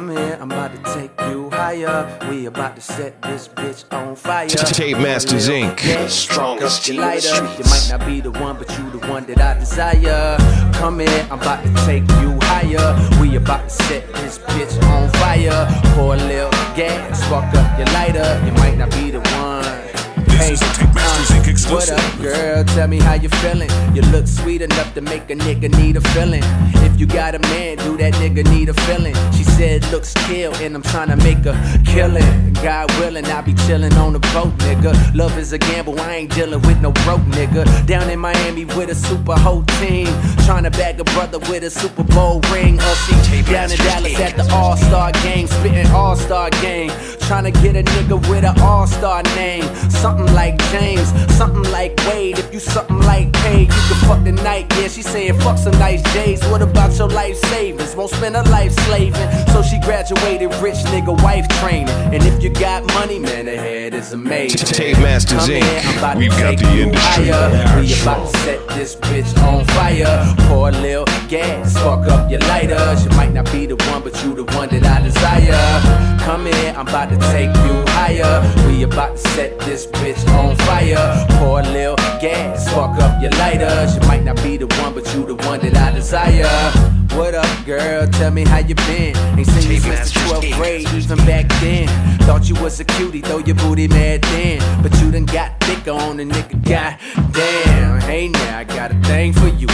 Come here, I'm about to take you higher. We about to set this bitch on fire. Tapemasters Inc. Strongest fuck up your team lighter. You might not be the one, but you the one that I desire. Come here, I'm about to take you higher. We about to set this bitch on fire. Pour a little gas, spark up your lighter. You might not be the one. This What up, girl? Tell me how you feeling. You look sweet enough to make a nigga need a feeling. If you got a man, do that nigga need a feeling? She said, looks kill, and I'm trying to make a killing. God willing, I'll be chilling on the boat, nigga. Love is a gamble, I ain't dealing with no broke nigga. Down in Miami with a super whole team. Trying to bag a brother with a Super Bowl ring. Or she down in Dallas at the All Star game, spitting All Star game. Trying to get a nigga with an All Star name. Something like James, something like Wade. If you something like Paid, you can fuck the night. Yeah, she saying fuck some nice J's. What about your life savings? Won't spend her life slaving. So she graduated rich nigga wife training. And if you got money, man, the head is amazing. Tapemasters Inc. here, I'm about to We've got the industry. We about to set this bitch on fire. Pour a spark up your lighter. She might not be the one, but you the one that I desire. Come here, I'm about to take you higher. We about to set this bitch on fire. Pour a little gas, spark up your lighter. She might not be the one, but you the one that I desire. What up, girl? Tell me how you been. Ain't seen you since the 12th grade, even back then. Thought you was a cutie, throw your booty mad then. But you done got thicker on the nigga, god damn. Hey now, I got a thing for you.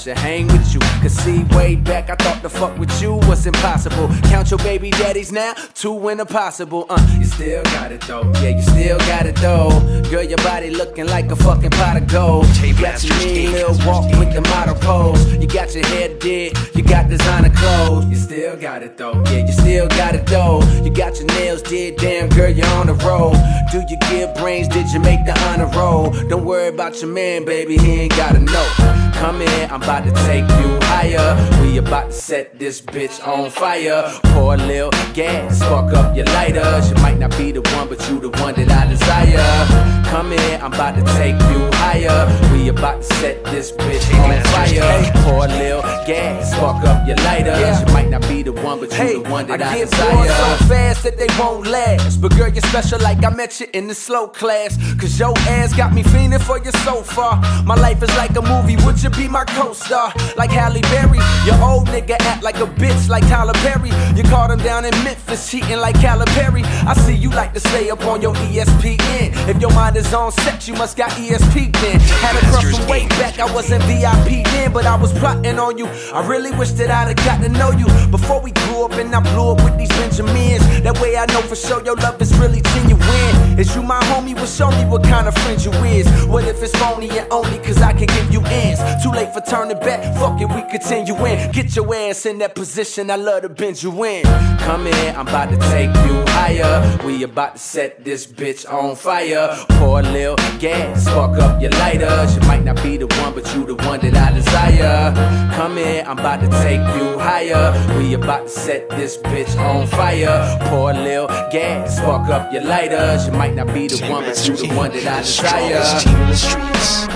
Should hang with you. Cause see, way back, I thought the fuck with you was impossible. Count your baby daddies now, two when impossible. Uh, you still got it though, yeah, you still got it though. Girl, your body looking like a fucking pot of gold. You got your mean little walk with the model pose. You got your hair did, you got designer clothes. You still got it though, yeah, you still got it though. You got your nails did, damn girl, you're on the road. Do you give brains? Did you make the honor roll? Don't worry about your man, baby, he ain't gotta know. Come here, I'm about to take you higher. We about to set this bitch on fire. Pour a little gas, spark up your lighter. She might not be the one, but you the one that I desire. Come here, I'm about to take you higher. We about to set this bitch on fire. Pour a little gas, spark up your lighter. She might not be the one, but you the one that I I, desire. so fast that they won't last. But girl, you're special like I met you in the slow class. Cause your ass got me fiending for you so far. My life is like a movie, would you be my co-star? Like Halle Berry, your old nigga act like a bitch like Tyler Perry. You caught him down in Memphis cheating like Calipari. I see you like to stay up on your ESPN. If your mind is on set, you must got ESP then. Had a crush from way back, I wasn't VIP then, but I was plotting on you. I really wish that I'd have got to know you before we grew up and I blew up with these Benjamins. That way I know for sure your love is really genuine. Is you my homie? Well, show me what kind of friend you is. What if it's phony and only cause I can give you ends? Too late for turning back, fuck it, we continue in. Get your ass in that position, I love to bend you in. Come in, I'm about to take you higher. We about to set this bitch on fire. Pour a little gas, spark up your lighter. She might not be the one, but you the one that I desire. Come in, I'm about to take you higher. We about to set this bitch on fire. Pour a little gas, spark up your lighter. She might not be the one, but you the one that I desire.